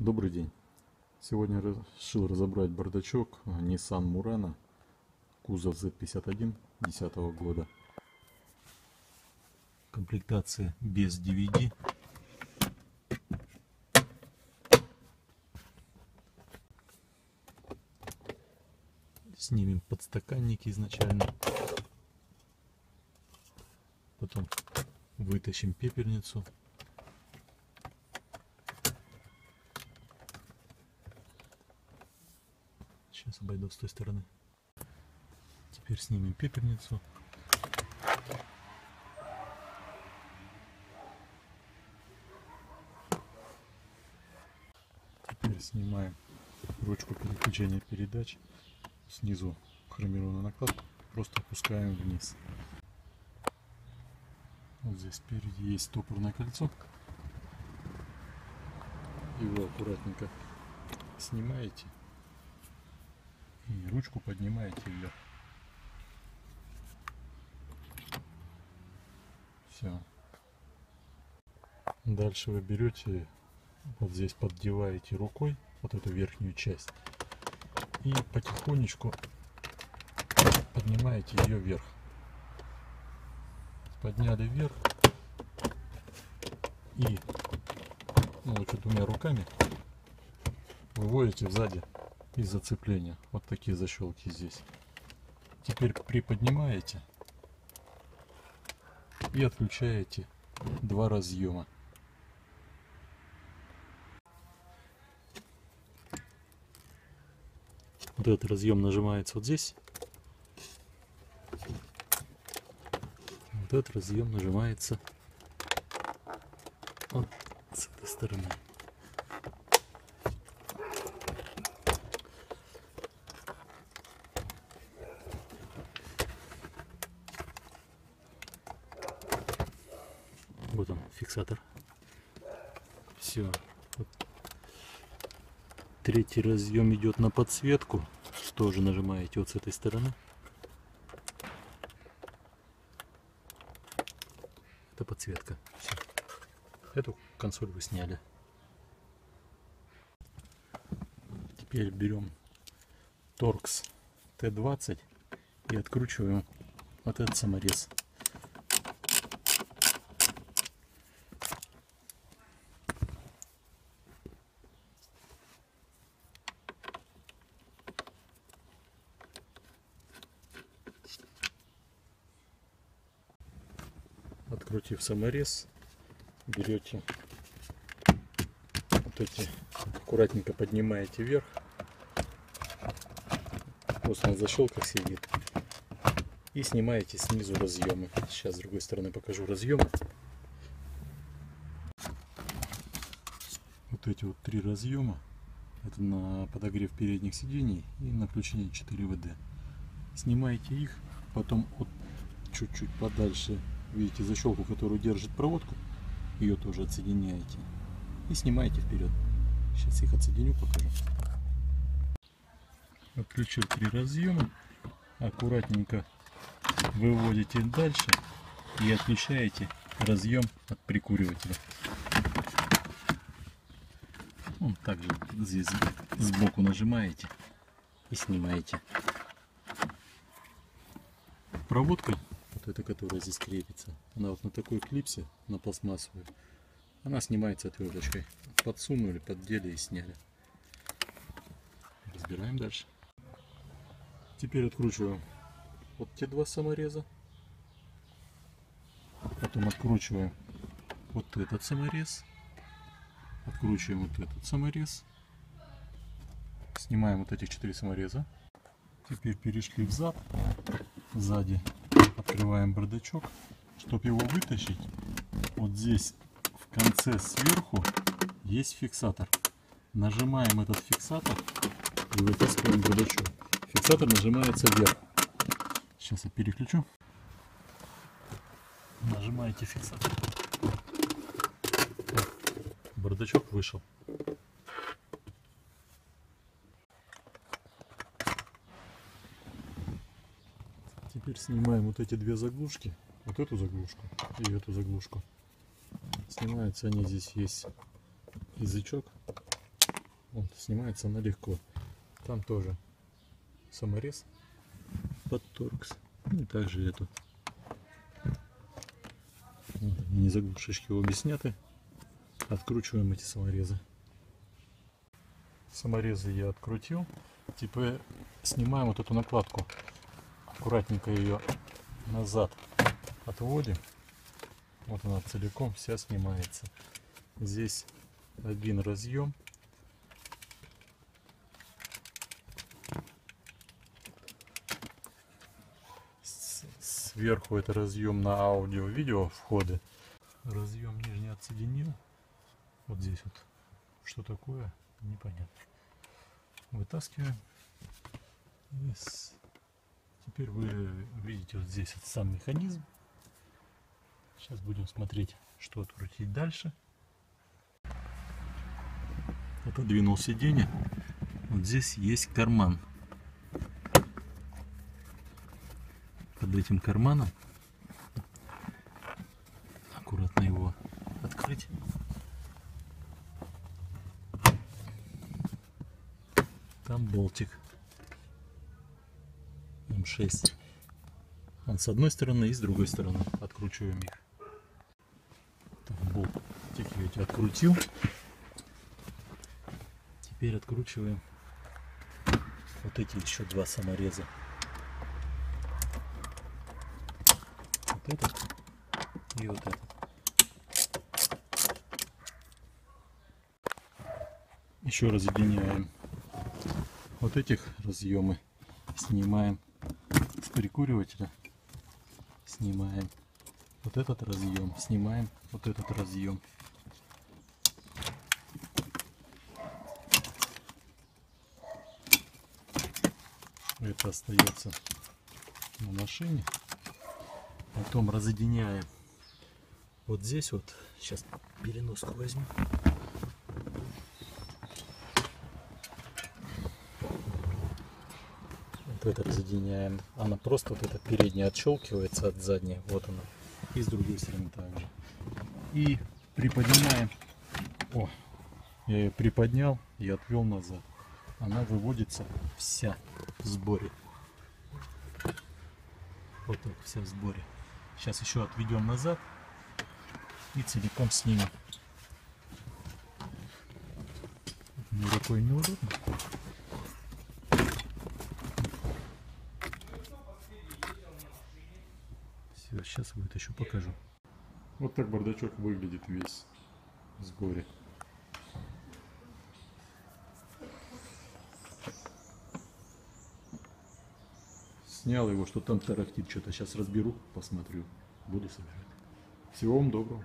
Добрый день. Сегодня решил разобрать бардачок Nissan Murano, кузов Z51 2010 года. Комплектация без DVD. Снимем подстаканники изначально. Потом вытащим пепельницу. Сейчас обойду с той стороны. Теперь снимем пепельницу. Теперь снимаем ручку переключения передач. Снизу хромированную накладку. Просто опускаем вниз. Вот здесь спереди есть топорное кольцо. Его аккуратненько снимаете и ручку поднимаете вверх. Все. Дальше вы берете, вот здесь поддеваете рукой вот эту верхнюю часть и потихонечку поднимаете ее вверх. Подняли вверх и ну, лучше двумя руками выводите сзади из зацепления. Вот такие защелки здесь. Теперь приподнимаете и отключаете два разъема. Вот этот разъем нажимается вот здесь. Вот этот разъем нажимается вот с этой стороны. Вот он, фиксатор. Все. Третий разъем идет на подсветку. Тоже нажимаете вот с этой стороны. Это подсветка. Все. Эту консоль вы сняли. Теперь берем Torx T20 и откручиваем вот этот саморез. Открутив саморез, берете вот эти, аккуратненько поднимаете вверх, просто на защелках сидит, и снимаете снизу разъемы. Сейчас с другой стороны покажу разъемы. Вот эти вот три разъема, это на подогрев передних сидений и на включение 4 ВД. Снимаете их, потом от чуть-чуть подальше видите защелку, которую держит проводку, ее тоже отсоединяете и снимаете вперед. Сейчас их отсоединю, покажу. Отключил три разъема, аккуратненько выводите дальше и отключаете разъем от прикуривателя. Он также здесь сбоку нажимаете и снимаете. Проводка вот эта, которая здесь крепится, она вот на такой клипсе, на пластмассовую, она снимается отверточкой. Подсунули, поддели и сняли. Разбираем дальше. Теперь откручиваем вот те два самореза. Потом откручиваем вот этот саморез. Откручиваем вот этот саморез. Снимаем вот этих четыре самореза. Теперь перешли в зад. Сзади открываем бардачок. Чтобы его вытащить, вот здесь в конце сверху есть фиксатор. Нажимаем этот фиксатор и вытаскиваем бардачок. Фиксатор нажимается вверх. Сейчас я переключу. Нажимаете фиксатор. Бардачок вышел. Теперь снимаем вот эти две заглушки. Вот эту заглушку и эту заглушку. Снимаются они здесь есть язычок. Вот, снимается она легко. Там тоже саморез под торкс. Ну и также эту. Вот, не заглушечки обе сняты. Откручиваем эти саморезы. Саморезы я открутил. Теперь снимаем вот эту накладку. Аккуратненько ее назад отводим. Вот она целиком вся снимается. Здесь один разъем. Сверху это разъем на аудио-видео входы. Разъем нижний отсоединил. Вот здесь вот. Что такое? Непонятно. Вытаскиваем. Теперь вы видите вот здесь вот сам механизм. Сейчас будем смотреть, что открутить дальше. Отодвинул сиденье. Вот здесь есть карман. Под этим карманом аккуратно его открыть. Там болтик. М6. Он с одной стороны и с другой стороны. Откручиваем их. Так, болтики я эти открутил. Теперь откручиваем вот эти еще два самореза. Вот этот и вот этот. Еще разъединяем вот этих разъемы. Снимаем прикуривателя. Снимаем вот этот разъем. Снимаем вот этот разъем. Это остается на машине. Потом разъединяем вот здесь вот. Сейчас переноску возьму. Вот это. Она просто вот эта передняя отщелкивается от задней. Вот она. И с другой стороны также. И приподнимаем. О, я ее приподнял и отвел назад. Она выводится вся в сборе. Вот так вся в сборе. Сейчас еще отведем назад и целиком снимем. Рукой неудобно. Все, сейчас будет еще покажу. Вот так бардачок выглядит весь в сборе. Снял его, что там тарахтит что-то. Сейчас разберу, посмотрю. Буду собирать. Всего вам доброго.